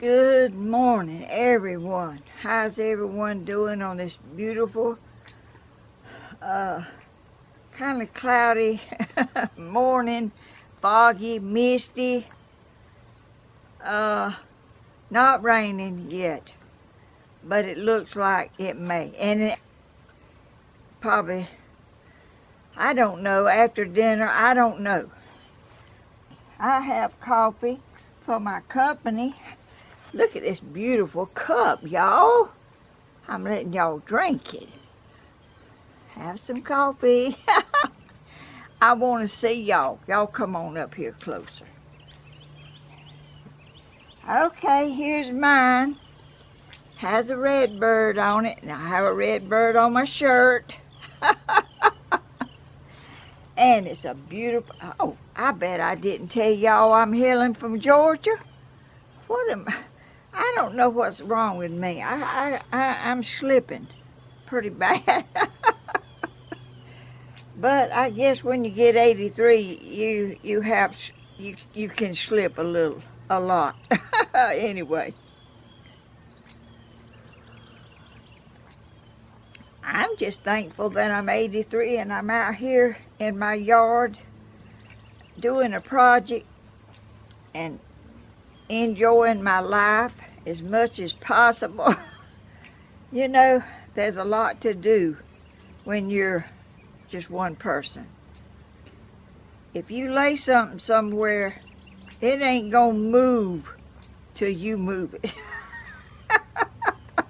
Good morning, everyone. How's everyone doing on this beautiful, uh, kind of cloudy morning, foggy, misty, uh, not raining yet, but it looks like it may. And it probably, I don't know, after dinner, I don't know. I have coffee for my company. Look at this beautiful cup, y'all. I'm letting y'all drink it. Have some coffee. I want to see y'all. Y'all come on up here closer. Okay, here's mine. Has a red bird on it, and I have a red bird on my shirt. and it's a beautiful, oh, I bet I didn't tell y'all I'm hailing from Georgia. What am I? I don't know what's wrong with me. I, I, I, I'm slipping pretty bad. but I guess when you get 83, you, you have, you, you can slip a little, a lot. anyway. I'm just thankful that I'm 83 and I'm out here in my yard doing a project and enjoying my life as much as possible. you know, there's a lot to do when you're just one person. If you lay something somewhere, it ain't gonna move till you move it.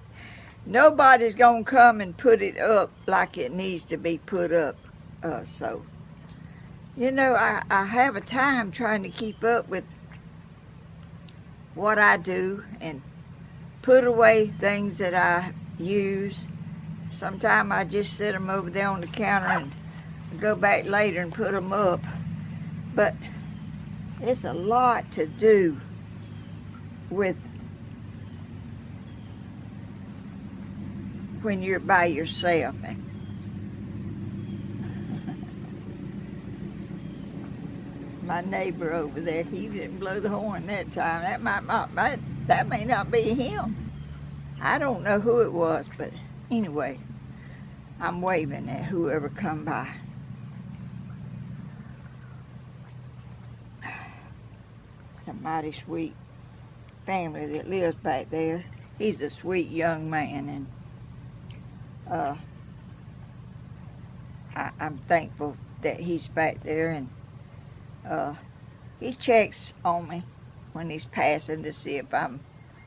Nobody's gonna come and put it up like it needs to be put up. Uh, so, you know, I, I have a time trying to keep up with what I do and put away things that I use. Sometimes I just set them over there on the counter and go back later and put them up. But it's a lot to do with when you're by yourself. My neighbor over there, he didn't blow the horn that time. That might not, that, that may not be him. I don't know who it was, but anyway, I'm waving at whoever come by. It's a mighty sweet family that lives back there. He's a sweet young man, and uh, I, I'm thankful that he's back there and uh, he checks on me when he's passing to see if I'm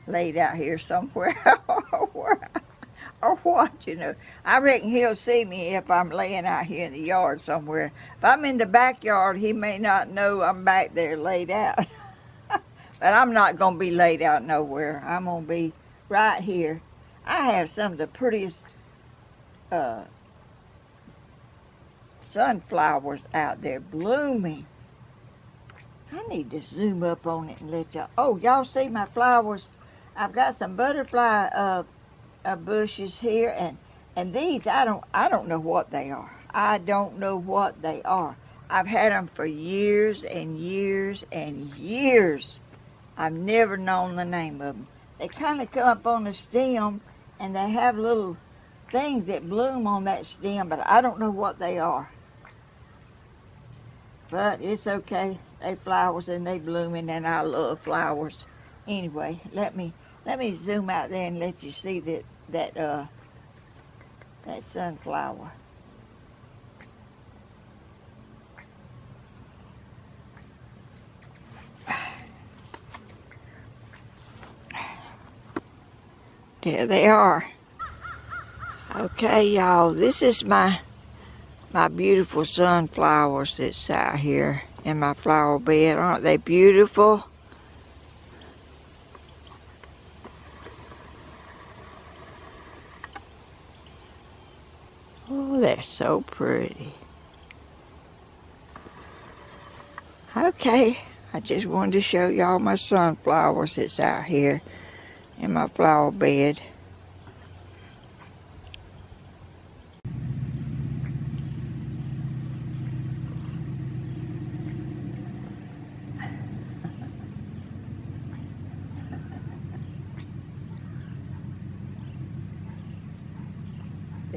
laid out here somewhere or, what, you know. I reckon he'll see me if I'm laying out here in the yard somewhere. If I'm in the backyard, he may not know I'm back there laid out. but I'm not going to be laid out nowhere. I'm going to be right here. I have some of the prettiest uh, sunflowers out there blooming. I need to zoom up on it and let y'all. Oh, y'all see my flowers? I've got some butterfly uh, uh, bushes here, and and these I don't I don't know what they are. I don't know what they are. I've had them for years and years and years. I've never known the name of them. They kind of come up on the stem, and they have little things that bloom on that stem, but I don't know what they are. But it's okay. They flowers and they blooming and I love flowers. Anyway, let me let me zoom out there and let you see that that uh that sunflower. There they are. Okay, y'all, this is my my beautiful sunflowers that's out here in my flower bed. Aren't they beautiful? Oh, they're so pretty. Okay, I just wanted to show y'all my sunflowers that's out here in my flower bed.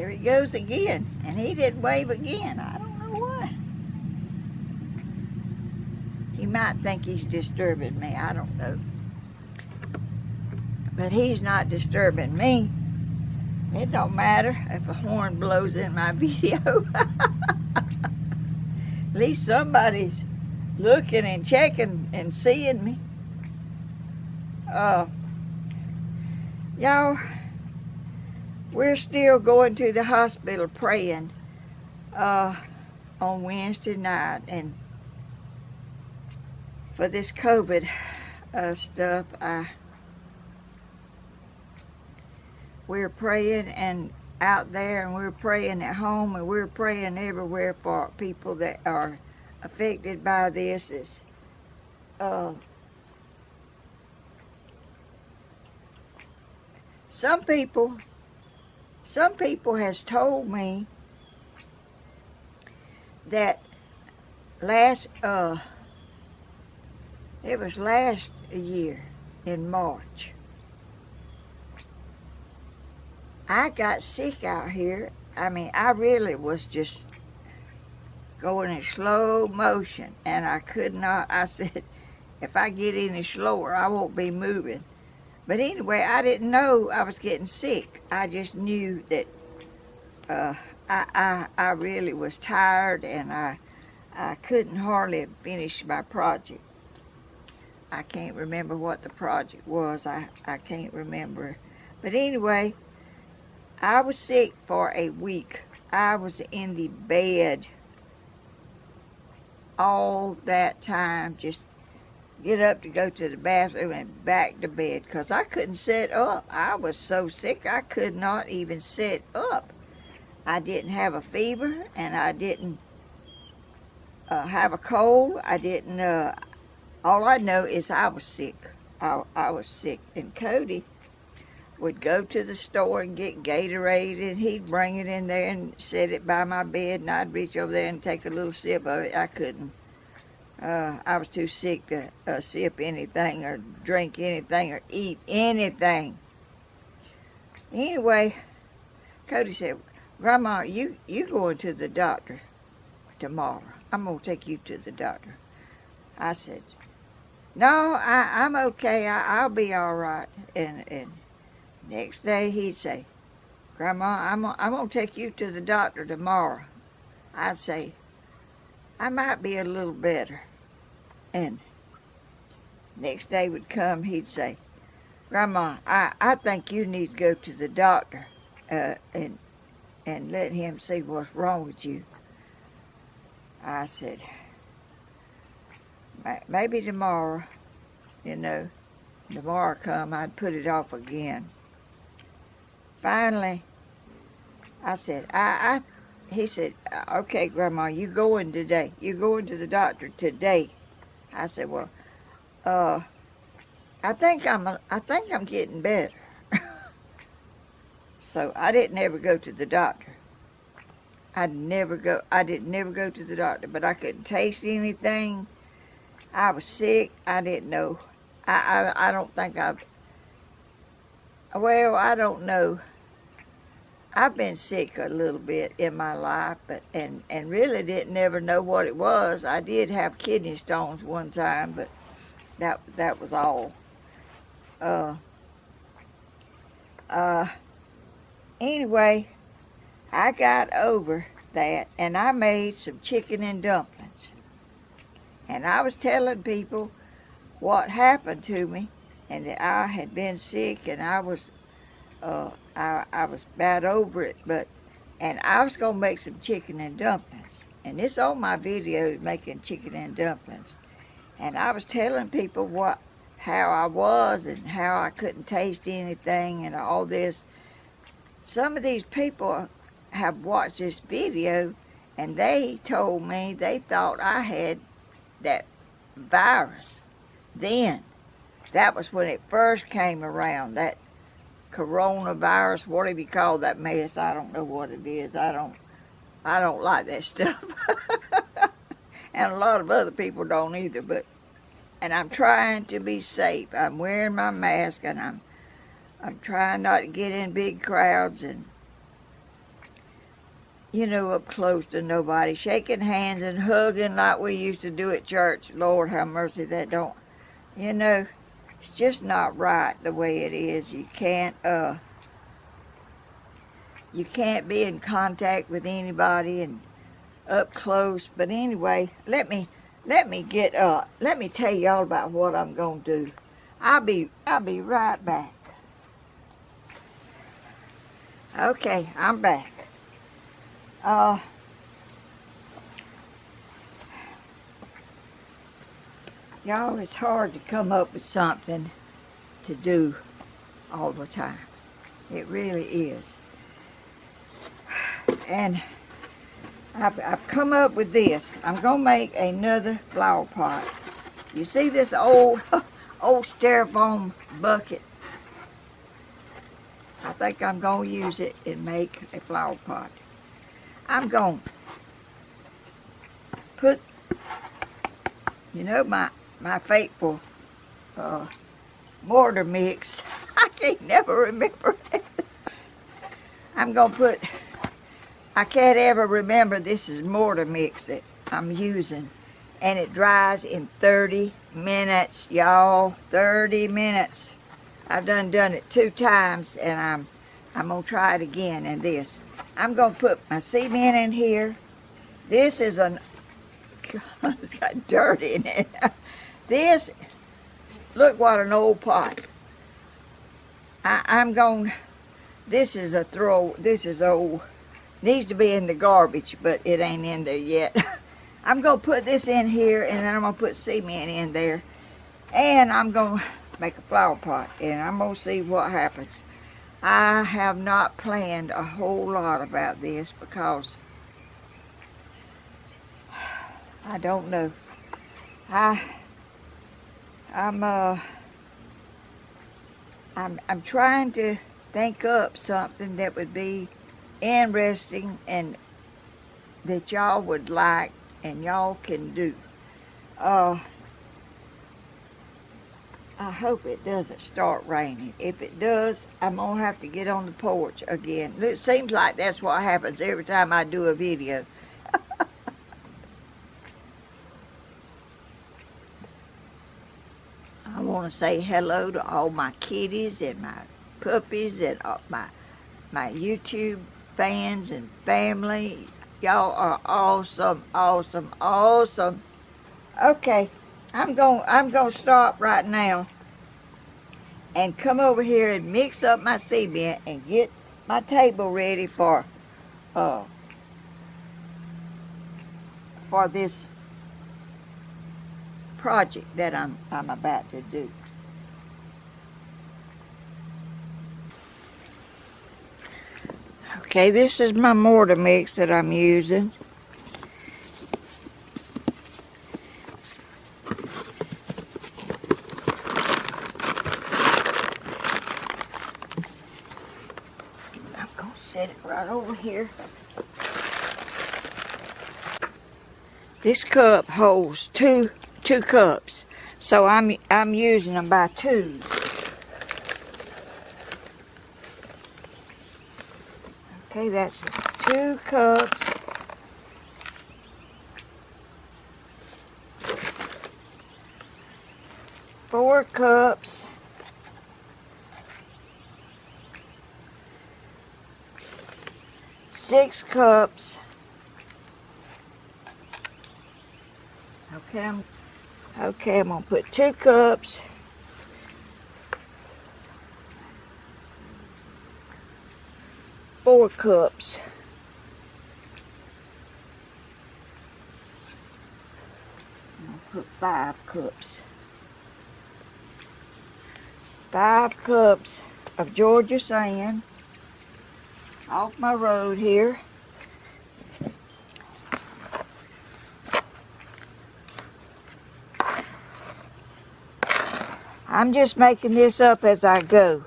There he goes again. And he didn't wave again. I don't know why. He might think he's disturbing me. I don't know. But he's not disturbing me. It don't matter if a horn blows in my video. At least somebody's looking and checking and seeing me. Uh, y'all, we're still going to the hospital praying uh, on Wednesday night. And for this COVID uh, stuff, I, we're praying and out there and we're praying at home and we're praying everywhere for people that are affected by this. Uh, some people some people has told me that last uh it was last year in March. I got sick out here. I mean I really was just going in slow motion and I could not I said if I get any slower I won't be moving but anyway, I didn't know I was getting sick. I just knew that uh, I, I, I really was tired and I, I couldn't hardly finish my project. I can't remember what the project was. I, I can't remember. But anyway, I was sick for a week. I was in the bed all that time, just get up to go to the bathroom and back to bed because I couldn't sit up. I was so sick I could not even sit up. I didn't have a fever and I didn't uh, have a cold. I didn't, uh, all I know is I was sick. I, I was sick. And Cody would go to the store and get Gatorade and he'd bring it in there and set it by my bed and I'd reach over there and take a little sip of it. I couldn't uh, I was too sick to uh, sip anything or drink anything or eat anything. Anyway, Cody said, Grandma, you, you going to the doctor tomorrow. I'm going to take you to the doctor. I said, no, I, I'm okay. I, will be all right. And, and next day he'd say, Grandma, I'm, I'm going to take you to the doctor tomorrow. I'd say, I might be a little better. And next day would come, he'd say, Grandma, I, I think you need to go to the doctor uh, and, and let him see what's wrong with you. I said, maybe tomorrow, you know, tomorrow come, I'd put it off again. Finally, I said, I, I, he said, okay, Grandma, you going today. You going to the doctor today. I said, well, uh, I think I'm, I think I'm getting better. so I didn't ever go to the doctor. I'd never go, I didn't never go to the doctor, but I couldn't taste anything. I was sick. I didn't know. I, I, I don't think I've, well, I don't know. I've been sick a little bit in my life, but and and really didn't never know what it was. I did have kidney stones one time, but that that was all. Uh. Uh. Anyway, I got over that, and I made some chicken and dumplings. And I was telling people what happened to me, and that I had been sick, and I was uh, I, I was bad over it, but, and I was going to make some chicken and dumplings. And this on my video making chicken and dumplings. And I was telling people what, how I was and how I couldn't taste anything and all this. Some of these people have watched this video and they told me they thought I had that virus then. That was when it first came around, that coronavirus, whatever you call that mess. I don't know what it is. I don't, I don't like that stuff. and a lot of other people don't either, but, and I'm trying to be safe. I'm wearing my mask and I'm, I'm trying not to get in big crowds and you know, up close to nobody, shaking hands and hugging like we used to do at church. Lord have mercy, that don't, you know, it's just not right the way it is. You can't, uh, you can't be in contact with anybody and up close. But anyway, let me, let me get, uh, let me tell y'all about what I'm going to do. I'll be, I'll be right back. Okay, I'm back. Uh, y'all, it's hard to come up with something to do all the time. It really is. And I've, I've come up with this. I'm going to make another flower pot. You see this old, old styrofoam bucket? I think I'm going to use it and make a flower pot. I'm going to put, you know, my, my faithful uh, mortar mix. I can't never remember it. I'm going to put, I can't ever remember this is mortar mix that I'm using. And it dries in 30 minutes, y'all. 30 minutes. I've done done it two times and I'm I'm gonna try it again in this. I'm gonna put my cement in here. This is an it's got dirt in it. this look what an old pot. I, I'm going this is a throw this is old needs to be in the garbage but it ain't in there yet. I'm gonna put this in here and then I'm gonna put cement in there and I'm gonna make a flower pot and I'm going to see what happens. I have not planned a whole lot about this because I don't know. I I'm uh I'm I'm trying to think up something that would be interesting and that y'all would like and y'all can do. Uh I hope it doesn't start raining. If it does, I'm to have to get on the porch again. It seems like that's what happens every time I do a video. Want to say hello to all my kitties and my puppies and my, my YouTube fans and family. Y'all are awesome, awesome, awesome. Okay. I'm going I'm going to stop right now and come over here and mix up my cement and get my table ready for uh for this project that I'm I'm about to do. Okay, this is my mortar mix that I'm using. I'm going to set it right over here. This cup holds two two cups, so I'm I'm using them by twos. Okay, that's two cups. Four cups. six cups. Okay, I'm, okay, I'm gonna put two cups. Four cups. Put five cups. Five cups of Georgia sand off my road here. I'm just making this up as I go.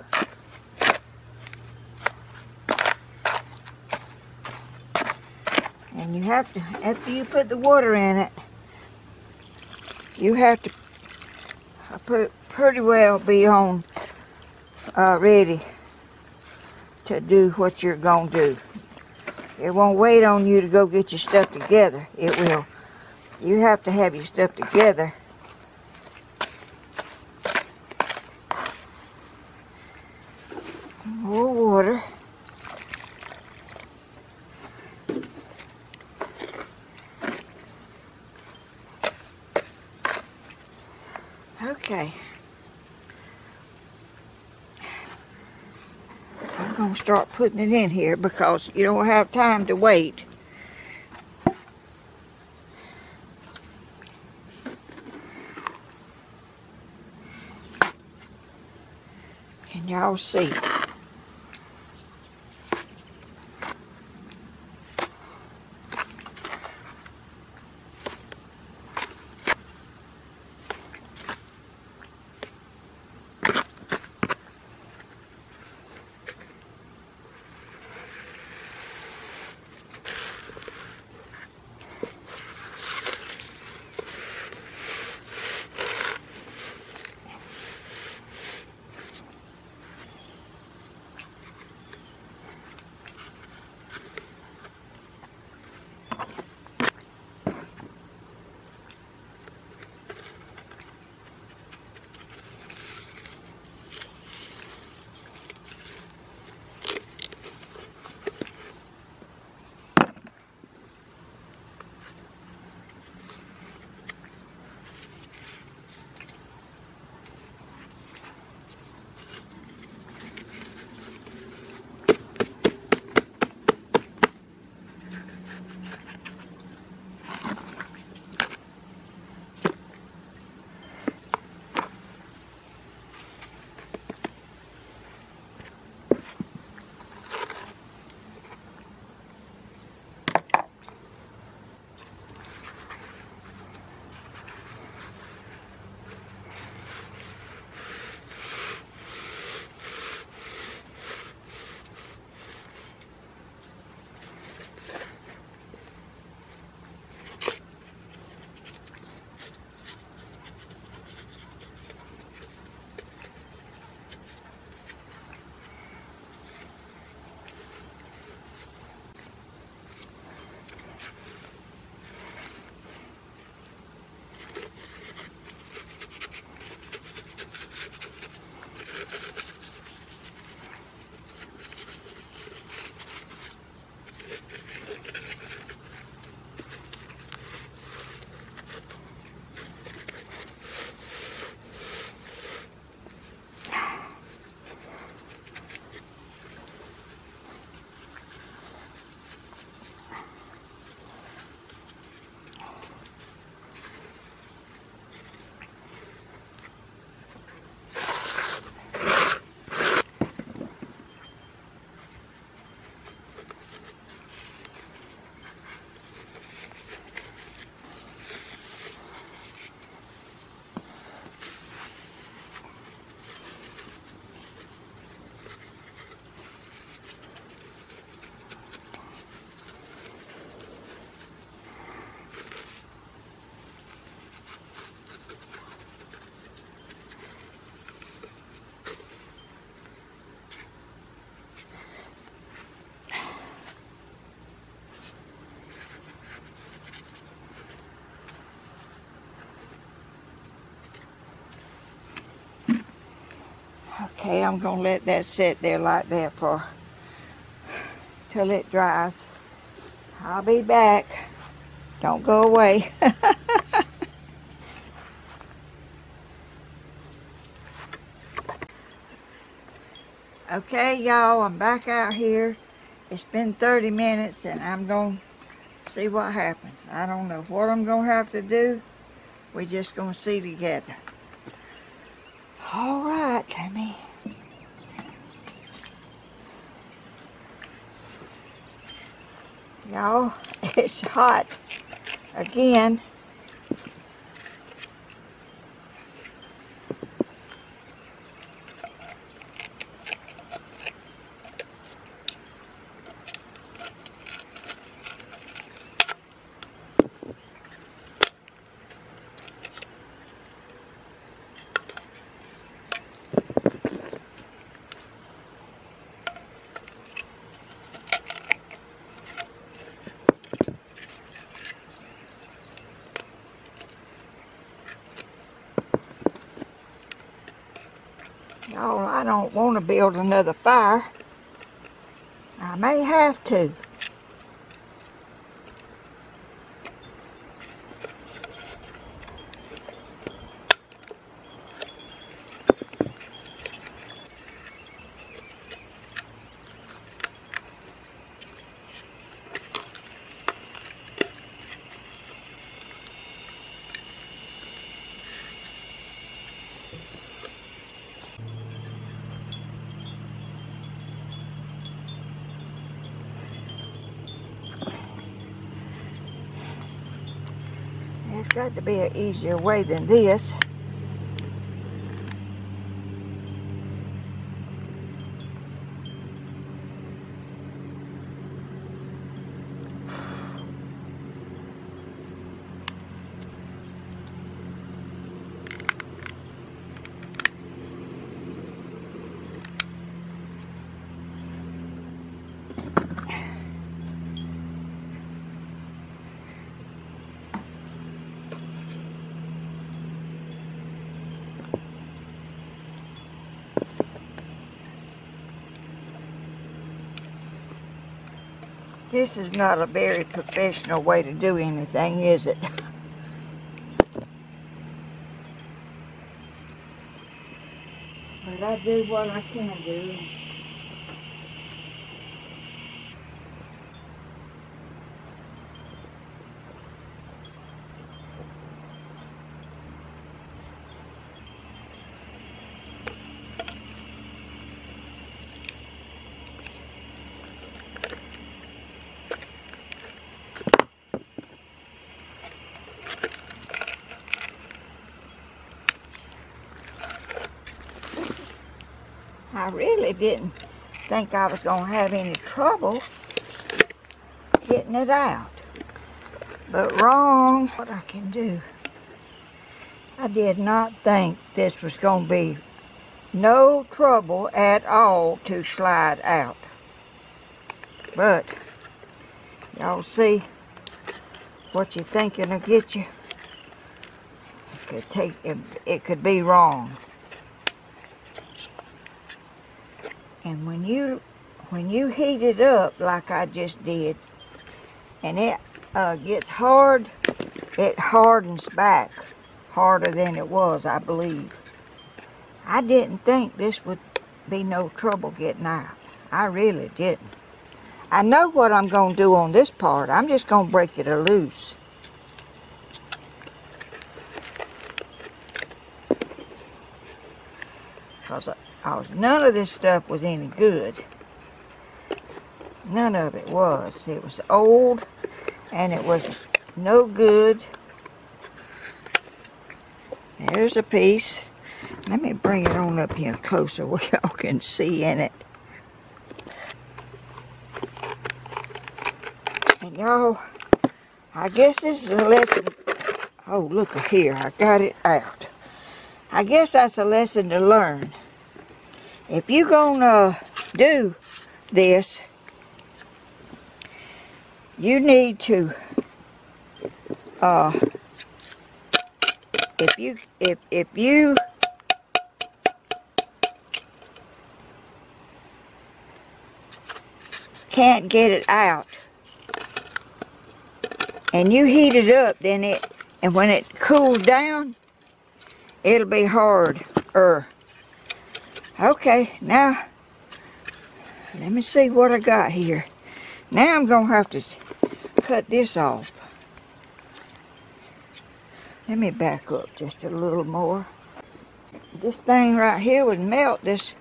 And you have to, after you put the water in it, you have to put pretty well be on uh, ready to do what you're going to do. It won't wait on you to go get your stuff together. It will. You have to have your stuff together. More water. Okay. I'm going to start putting it in here because you don't have time to wait. Can y'all see? Okay, I'm gonna let that sit there like that for till it dries. I'll be back. Don't go away. okay, y'all, I'm back out here. It's been 30 minutes and I'm gonna see what happens. I don't know what I'm gonna have to do. We're just gonna see together. All right, let me. Y'all, hot again. Y'all, I don't want to build another fire. I may have to. There's to be an easier way than this. This is not a very professional way to do anything, is it? But I do what I can do. I really didn't think I was going to have any trouble getting it out. But wrong, what I can do. I did not think this was going to be no trouble at all to slide out. But y'all see what you're thinking will get you. It could take it, it could be wrong. And when you when you heat it up like I just did, and it uh, gets hard, it hardens back harder than it was, I believe. I didn't think this would be no trouble getting out. I really didn't. I know what I'm going to do on this part. I'm just going to break it loose. Because none of this stuff was any good. None of it was. It was old and it was no good. There's a piece. Let me bring it on up here closer where y'all can see in it. And y'all, I guess this is a lesson. Oh, look here. I got it out. I guess that's a lesson to learn. If you're going to do this, you need to uh, if you if if you can't get it out and you heat it up then it and when it cools down it'll be hard er okay now let me see what I got here now I'm gonna have to cut this off let me back up just a little more. This thing right here would melt this.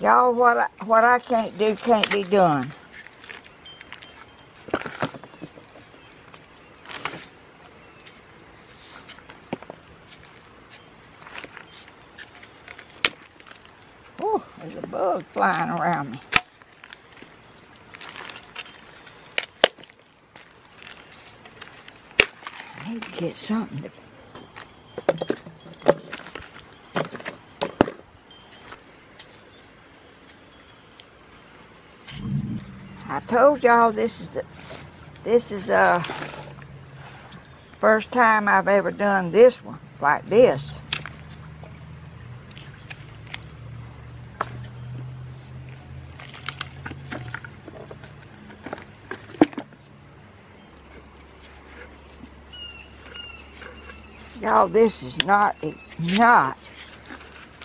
Y'all, what I, what I can't do can't be done. Whew. There's a bug flying around me. I need to get something to told y'all this is the, this is the first time I've ever done this one like this. Y'all, this is not, not,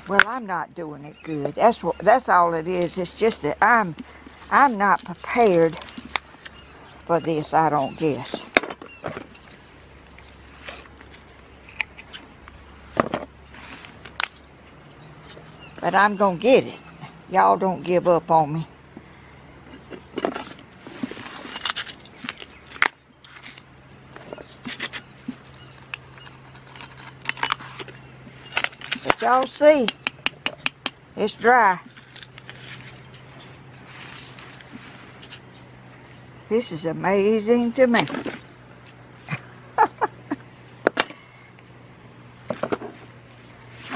well, I'm not doing it good. That's what, that's all it is. It's just that I'm, I'm not prepared for this, I don't guess. But I'm going to get it. Y'all don't give up on me. But y'all see, it's dry. This is amazing to me.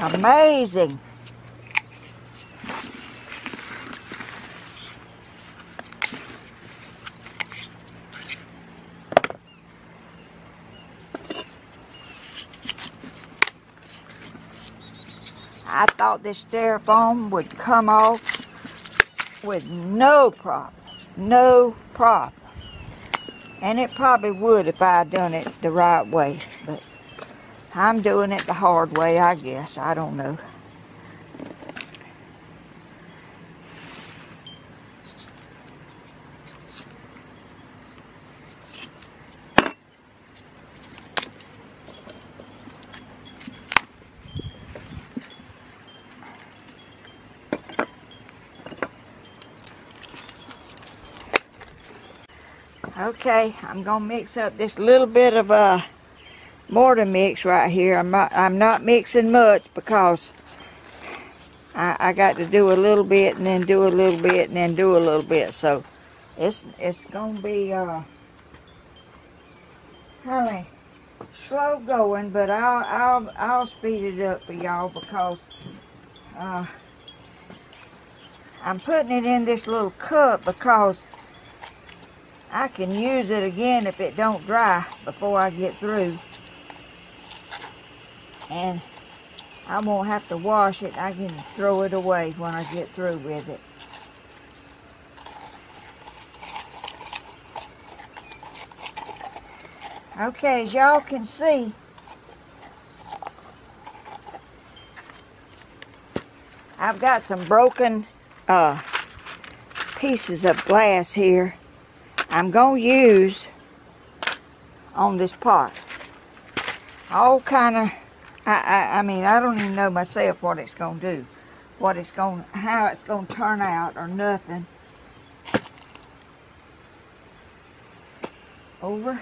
amazing. I thought this styrofoam would come off with no problem. No problem. And it probably would if I had done it the right way. But I'm doing it the hard way, I guess. I don't know. Okay, I'm gonna mix up this little bit of uh, mortar mix right here. I'm not, I'm not mixing much because I, I got to do a little bit and then do a little bit and then do a little bit. So it's it's gonna be uh, of slow going, but I'll I'll I'll speed it up for y'all because uh, I'm putting it in this little cup because I can use it again if it don't dry before I get through. And I won't have to wash it. I can throw it away when I get through with it. Okay, as y'all can see, I've got some broken uh, pieces of glass here I'm going to use on this pot. All kind of, I, I, I mean, I don't even know myself what it's going to do. What it's going, how it's going to turn out or nothing. Over.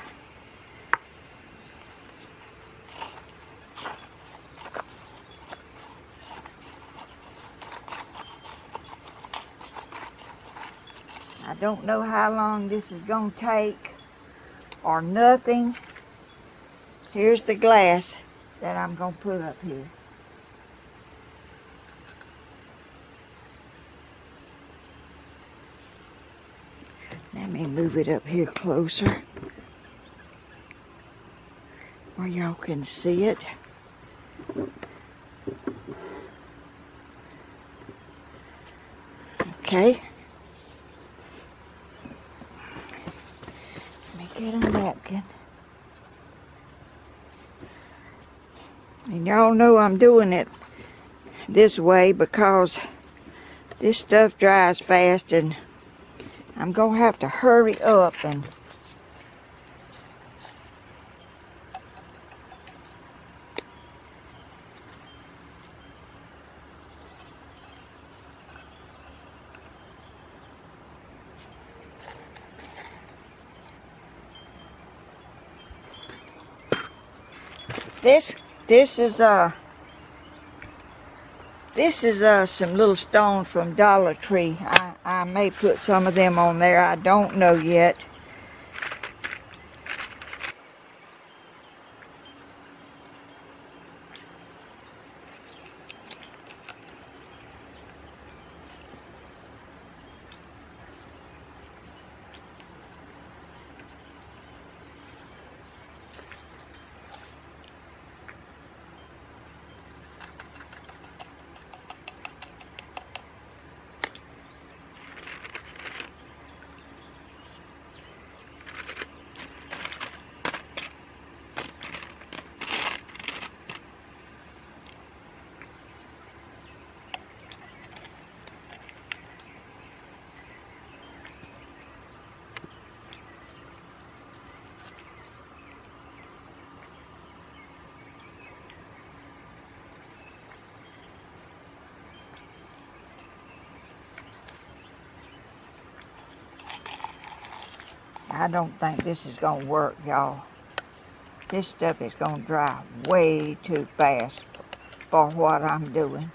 Don't know how long this is going to take or nothing. Here's the glass that I'm going to put up here. Let me move it up here closer where y'all can see it. Okay. get a napkin. And y'all know I'm doing it this way because this stuff dries fast and I'm going to have to hurry up and This, this is, uh, This is uh, some little stones from Dollar Tree. I, I may put some of them on there. I don't know yet. I don't think this is going to work, y'all. This stuff is going to dry way too fast for what I'm doing.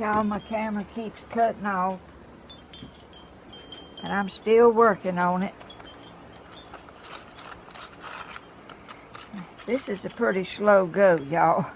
Y'all, my camera keeps cutting off. And I'm still working on it. This is a pretty slow go, y'all.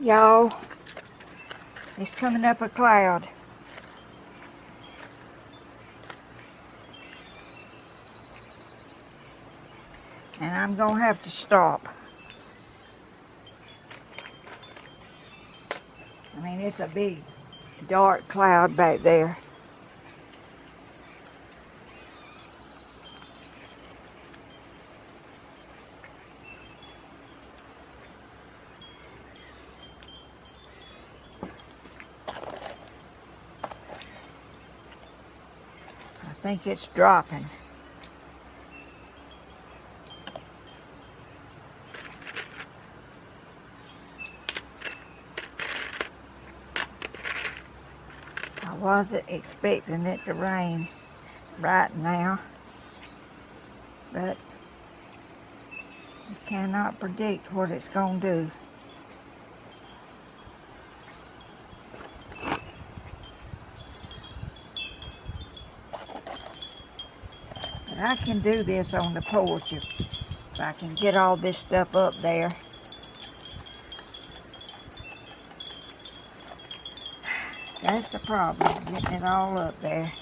Y'all, it's coming up a cloud. And I'm going to have to stop. I mean, it's a big dark cloud back there. Think it's dropping. I wasn't expecting it to rain right now, but you cannot predict what it's going to do. I can do this on the porch if, if I can get all this stuff up there. That's the problem, getting it all up there.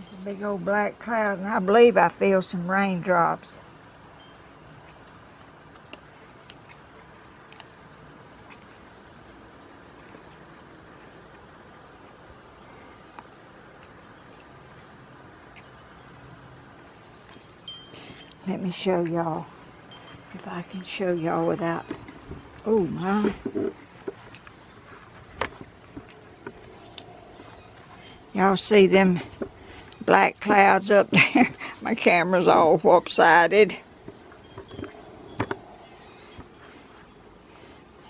It's a big old black cloud, and I believe I feel some raindrops. Let me show y'all. If I can show y'all without. Oh my. Y'all see them black clouds up there? My camera's all whoop-sided.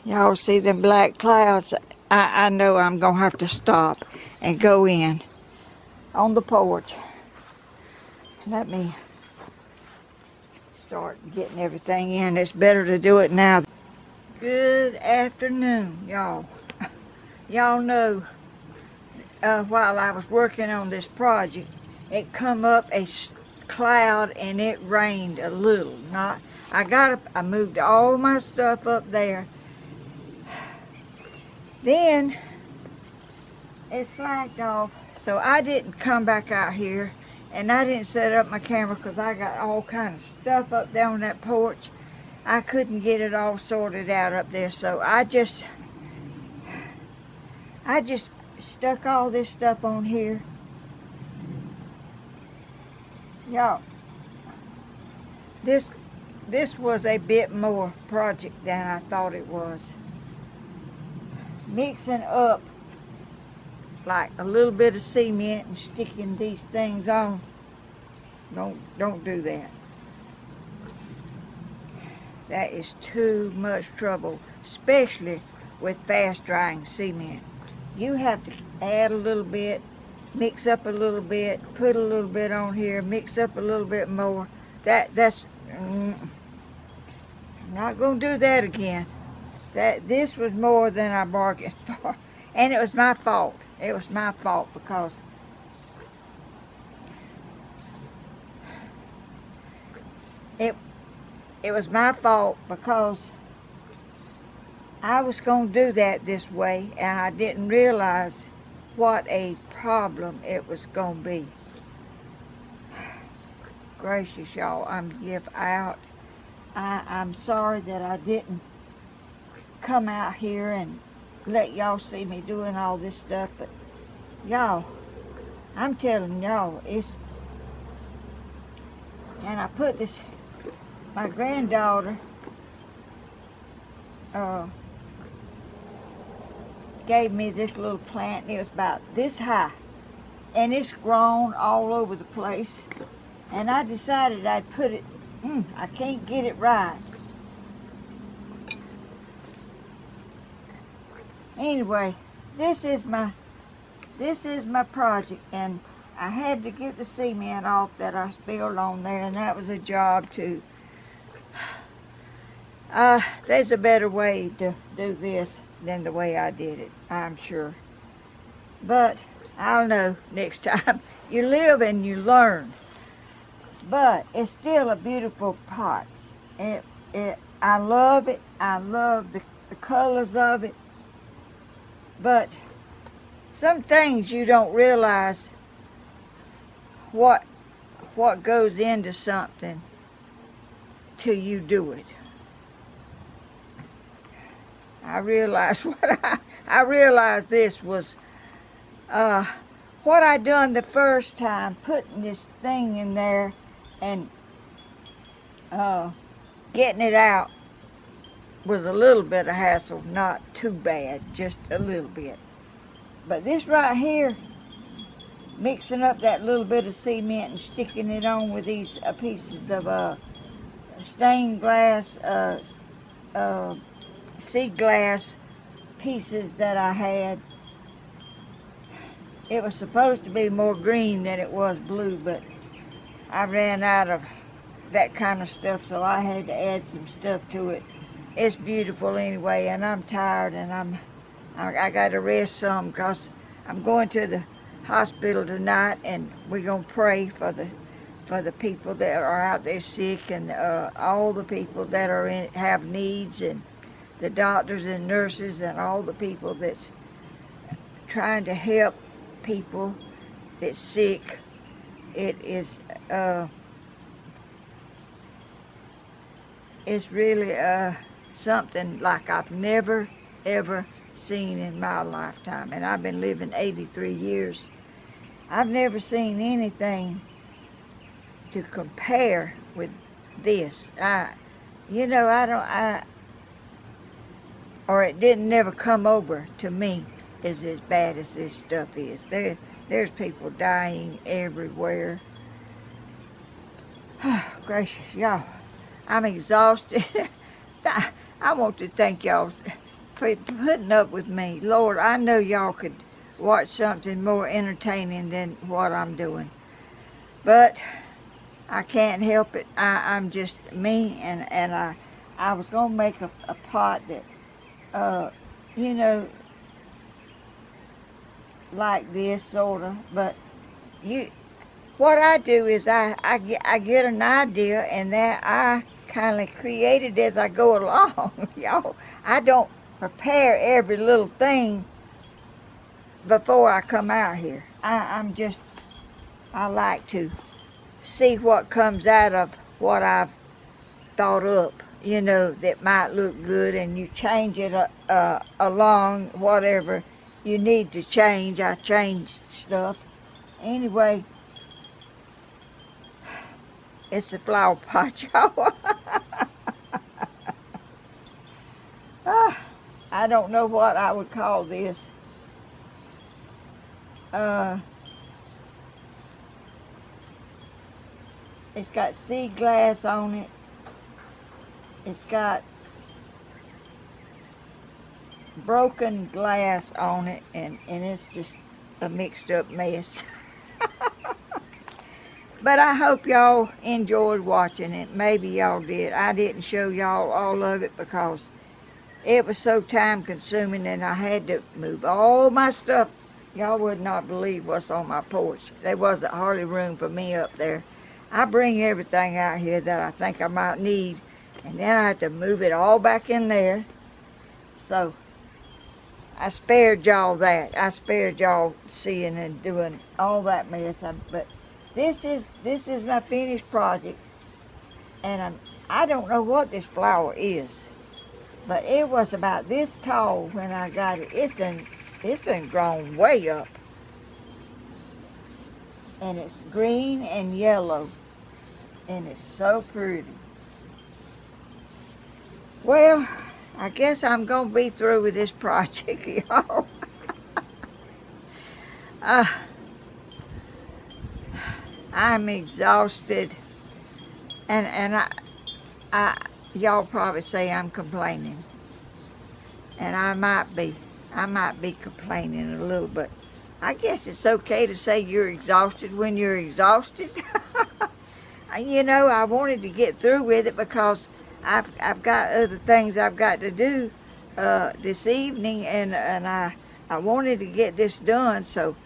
Y'all see them black clouds? I, I know I'm going to have to stop and go in on the porch. Let me start getting everything in. It's better to do it now. Good afternoon, y'all. Y'all know uh, while I was working on this project, it come up a cloud and it rained a little. Not, I got, up, I moved all my stuff up there. Then it slacked off, so I didn't come back out here, and I didn't set up my camera because I got all kind of stuff up there on that porch. I couldn't get it all sorted out up there, so I just, I just stuck all this stuff on here. Y'all, this, this was a bit more project than I thought it was. Mixing up like a little bit of cement and sticking these things on. Don't, don't do that. That is too much trouble, especially with fast drying cement you have to add a little bit, mix up a little bit, put a little bit on here, mix up a little bit more. That That's, mm, not to do that again. that this was more than I bargained for. And it was my fault. It was my fault because it it was my fault because I was to do that this way and I didn't realize what a problem it was going to be. Gracious y'all, I'm give out. I, I'm sorry that I didn't come out here and let y'all see me doing all this stuff, but y'all, I'm telling y'all, it's, and I put this, my granddaughter, uh, gave me this little plant, and it was about this high, and it's grown all over the place, and I decided I'd put it, mm, I can't get it right, anyway, this is my this is my project and I had to get the cement off that I spilled on there and that was a job too. Uh, there's a better way to do this than the way I did it, I'm sure. But I'll know next time. You live and you learn. But it's still a beautiful pot. It, it, I love it. I love the, the colors of it. But some things you don't realize what what goes into something till you do it. I realized what I I realized this was uh, what I done the first time, putting this thing in there and uh, getting it out was a little bit of hassle, not too bad, just a little bit. But this right here, mixing up that little bit of cement and sticking it on with these uh, pieces of uh, stained glass, uh, uh, sea glass pieces that I had. It was supposed to be more green than it was blue, but I ran out of that kind of stuff, so I had to add some stuff to it it's beautiful anyway, and I'm tired, and I'm I, I got to rest some because I'm going to the hospital tonight, and we're gonna pray for the for the people that are out there sick, and uh, all the people that are in have needs, and the doctors and nurses, and all the people that's trying to help people that's sick. It is. Uh, it's really uh, something like I've never, ever seen in my lifetime. And I've been living 83 years. I've never seen anything to compare with this. I, you know, I don't, I, or it didn't never come over to me as as bad as this stuff is. There, there's people dying everywhere. Gracious, y'all, I'm exhausted. I want to thank y'all for putting up with me. Lord, I know y'all could watch something more entertaining than what I'm doing. But I can't help it. I, I'm just me, and, and I, I was going to make a, a pot that, uh, you know, like this, sort of. But you, what I do is I, I, get, I get an idea, and that I kind of create it as I go along. Y'all, I don't prepare every little thing before I come out here. I, I'm just, I like to see what comes out of what I've thought up, you know, that might look good and you change it uh, uh, along whatever you need to change. I change stuff. Anyway, it's a flower pot, y'all. ah, I don't know what I would call this. Uh, it's got sea glass on it. It's got broken glass on it and, and it's just a mixed up mess. But I hope y'all enjoyed watching it. Maybe y'all did. I didn't show y'all all of it because it was so time consuming and I had to move all my stuff. Y'all would not believe what's on my porch. There wasn't hardly room for me up there. I bring everything out here that I think I might need and then I had to move it all back in there. So I spared y'all that. I spared y'all seeing and doing all that mess. I, but this is this is my finished project, and I'm, I don't know what this flower is, but it was about this tall when I got it. It's done it's done grown way up, and it's green and yellow, and it's so pretty. Well. I guess I'm going to be through with this project, y'all. uh, I'm exhausted. And, and I, I, y'all probably say I'm complaining. And I might be. I might be complaining a little, but I guess it's okay to say you're exhausted when you're exhausted. And you know, I wanted to get through with it because I've, I've got other things I've got to do uh, this evening, and and I I wanted to get this done, so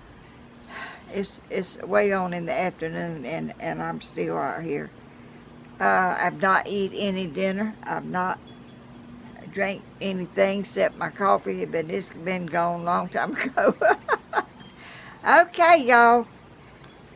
it's it's way on in the afternoon, and and I'm still out here. Uh, I've not eat any dinner. I've not drank anything except my coffee, but it's been gone a long time ago. okay, y'all.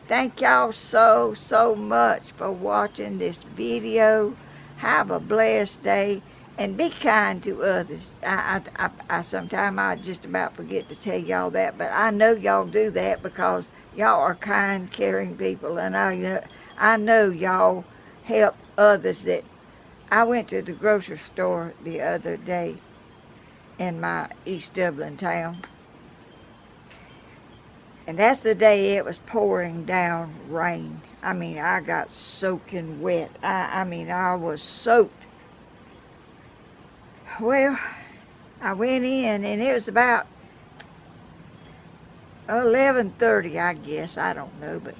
Thank y'all so, so much for watching this video. Have a blessed day and be kind to others. I, I, I, I sometimes I just about forget to tell y'all that, but I know y'all do that because y'all are kind, caring people, and I know I know y'all help others. That I went to the grocery store the other day in my East Dublin town, and that's the day it was pouring down rain. I mean, I got soaking wet. I, I mean, I was soaked. Well, I went in and it was about 11.30, I guess. I don't know, but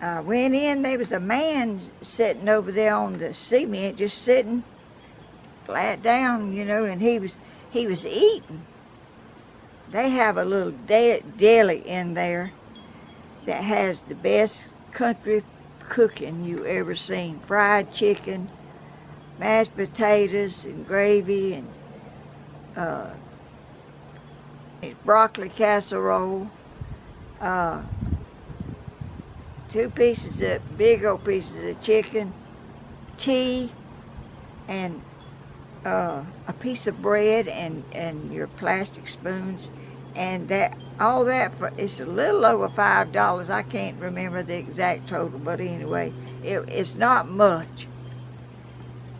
I went in. There was a man sitting over there on the cement, just sitting flat down, you know, and he was he was eating. They have a little de deli in there that has the best country cooking you ever seen. Fried chicken, mashed potatoes and gravy and uh, broccoli casserole, uh, two pieces of big old pieces of chicken, tea, and uh, a piece of bread and, and your plastic spoons and that all that for it's a little over five dollars. I can't remember the exact total but anyway it, it's not much.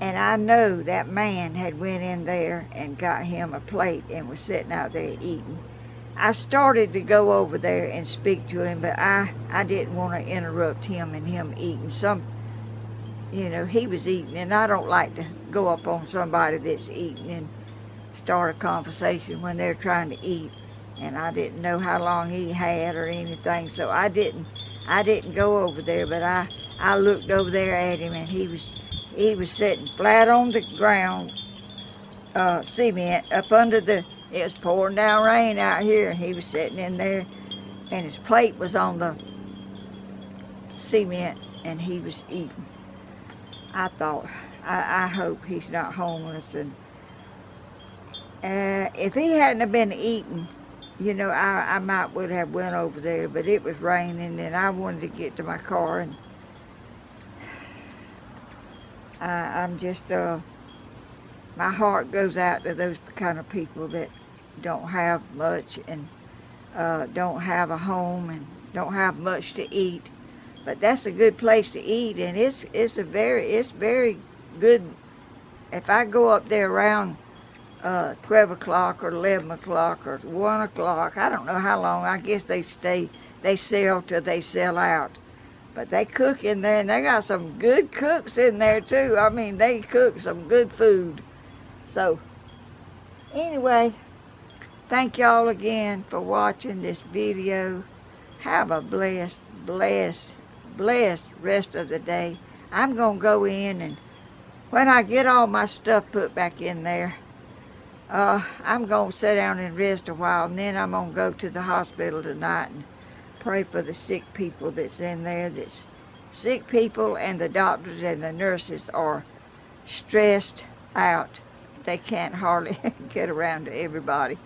And i know that man had went in there and got him a plate and was sitting out there eating. I started to go over there and speak to him but i i didn't want to interrupt him and him eating some you know he was eating and i don't like to go up on somebody that's eating and start a conversation when they're trying to eat and I didn't know how long he had or anything, so I didn't I didn't go over there, but I I looked over there at him and he was he was sitting flat on the ground, uh, cement up under the it was pouring down rain out here and he was sitting in there and his plate was on the cement and he was eating. I thought I, I hope he's not homeless and uh, if he hadn't have been eating you know, I, I might would have went over there, but it was raining and I wanted to get to my car and I, I'm just, uh, my heart goes out to those kind of people that don't have much and uh, don't have a home and don't have much to eat. But that's a good place to eat and it's, it's a very, it's very good. If I go up there around uh, 12 o'clock or 11 o'clock or 1 o'clock. I don't know how long. I guess they stay, they sell till they sell out. But they cook in there and they got some good cooks in there too. I mean, they cook some good food. So, anyway, thank y'all again for watching this video. Have a blessed, blessed, blessed rest of the day. I'm going to go in and when I get all my stuff put back in there, uh, I'm going to sit down and rest a while, and then I'm going to go to the hospital tonight and pray for the sick people that's in there. That's sick people, and the doctors and the nurses are stressed out. They can't hardly get around to everybody.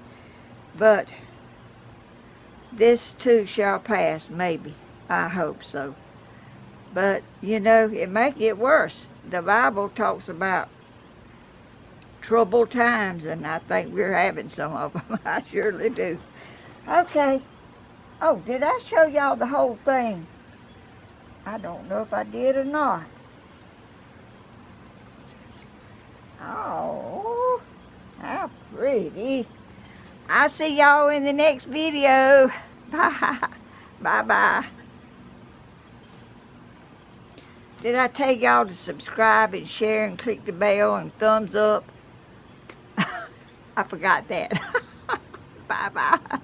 But this too shall pass, maybe. I hope so. But, you know, it may get worse. The Bible talks about troubled times, and I think we're having some of them. I surely do. Okay. Oh, did I show y'all the whole thing? I don't know if I did or not. Oh, how pretty. I'll see y'all in the next video. Bye. Bye-bye. Did I tell y'all to subscribe and share and click the bell and thumbs up? I forgot that. Bye-bye.